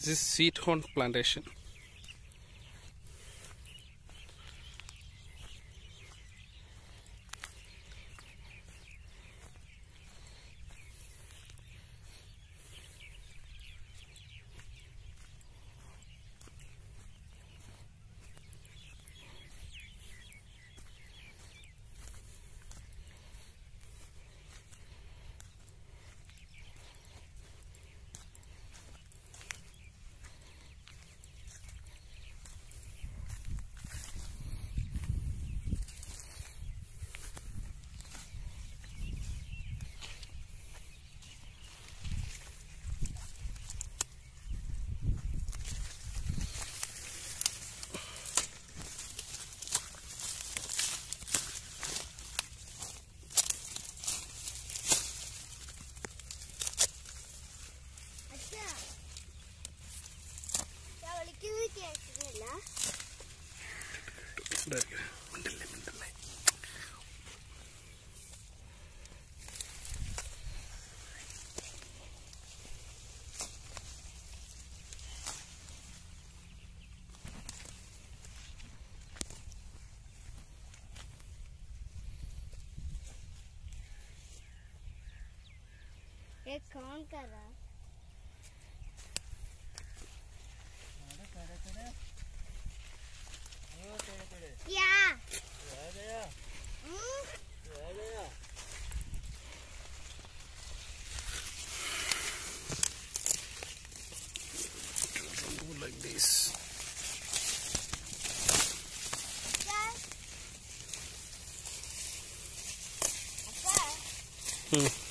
This is sweet corn plantation. മിണ്ടല്ലേ മിണ്ടല്ലേ ये कौन कर रहा place. Hmm.